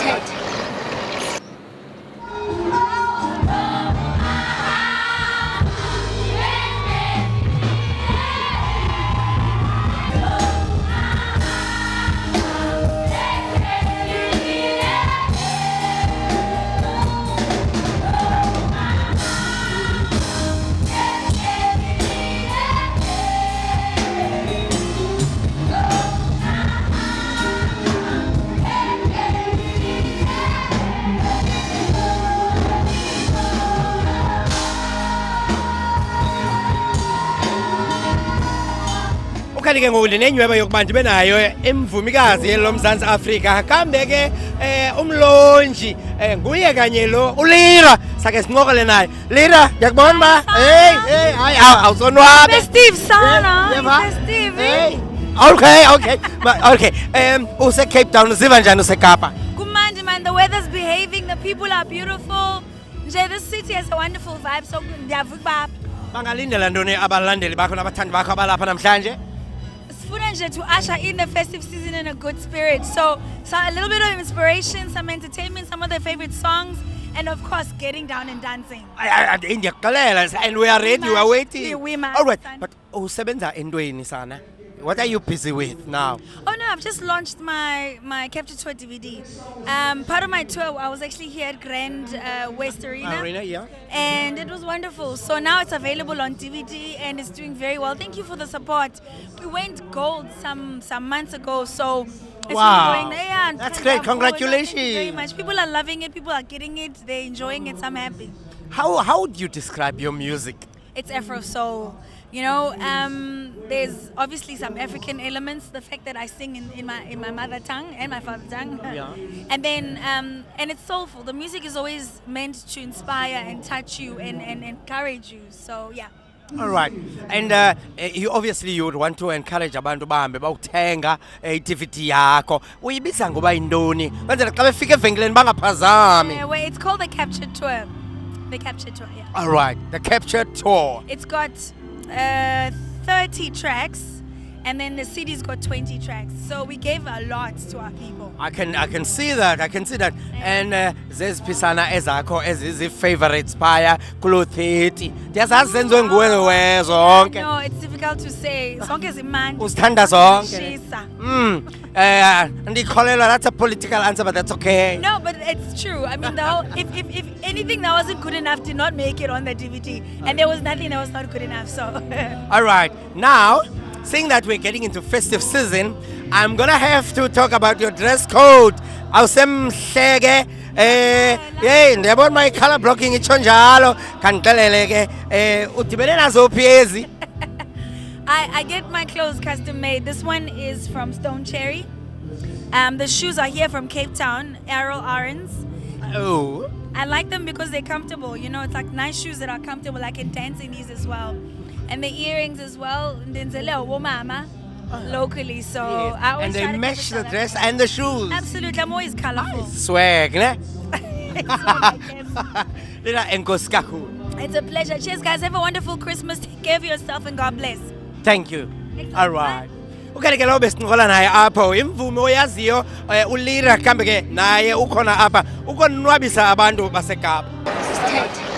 Tate. Ukanti ke ngoku ndinenyweba yokuba ndibe nayo imvumikazi yeli lomzantsi afrika kambe ke um umlonji um nguye kanye lo ulira sakhe sincokole naye lira ndiyakubona uba heyi heyi hayi aw- awusonwabe Festive sana. Yeva? Festive. Hey. Okay, okay. Okay. Um use-Cape Town uziva njani usekapa? Kumandi man, the weather's behaving, the people are beautiful. Nje, this city has a wonderful vibe, so ndiyavuka uba Bangalindela ntoni abalandeli bakho nabathandi bakho abalapha namhlanje? Sifuna nje to usher in the festive season in a good spirit. So, so a little bit of inspiration, some entertainment, some of their favorite songs, and of course, getting down and dancing. And we are ready, we are must, waiting. we must, All right, but usebenza entweni sana? What are you busy with now? Oh no, I've just launched my my Capture Tour DVD. Um, part of my tour, I was actually here at Grand uh, West Arena. Arena, yeah. and it was wonderful. So now it's available on DVD and it's doing very well. Thank you for the support. We went gold some some months ago, so it's Wow. yeah. That's great. It. Thank you very Congratulations. much. People are loving it. People are getting it. They're enjoying it. So I'm happy. How how would you describe your music? It's Afro soul. You know, um, there's obviously some African elements. The fact that I sing in, in my in my mother tongue and my father tongue, Yeah. and then um, and it's soulful. The music is always meant to inspire and touch you and, and encourage you. So yeah. All right. And uh, eh, you obviously you would want to encourage abantu bahambe bawuthenga eh, i-DVD yakho. Uyibiza ngoba yintoni? Kwenzela xa befika evenkileni bangaphazami. Yeah, well, it's called the capture Tour. The Captured Tour, yeah. All right. The Capture Tour. It's got uh, 30 tracks, and then the city's got 20 tracks. So we gave a lot to our people. I can I can see that. I can see that. And uh, zeziphisana ezakho ezizi-favorites phaya kulo 30. Ndiyazazi zenziwe nguwe we zonke. No, it's difficult to say. Zonke zimandi. Uzithanda zonke. Mm. Uh, ndikholelwa that's a political answer but that's okay. No, but it's true. I mean, the whole, if, if, if anything that wasn't good enough did not make it on the DVD, and there was nothing that was not good enough. So, All right. Now, seeing that we're getting into festive season, I'm gonna have to talk about your dress code. Awusemhleke eh hey ndiyabona my color blocking itsho njalo kandixelele ke eh udibene nazo phi ezi I, I get my clothes custom made. This one is from Stoned Cherrie. Um, the shoes are here from Cape Town, Errol Arendz. Oh. I like them because they're comfortable. You know, it's like nice shoes that are comfortable. I can dance in these as well. And the earrings as well. Ndenzele womama oh, locally. So I always And they match it the dress and the shoes. Absolutely. I'm always colorful. Swag, ne? It's all I guess. Lira enkosi kakhulu. It's a pleasure. Cheers, guys. Have a wonderful Christmas. Take care of yourself and God bless. Thank you. Excellent. All right. Ukhanti ke lo besincokola naye apho imvumi oyaziyo um ulira kambe ke naye ukhona apha ukonwabisa abantu basekapa.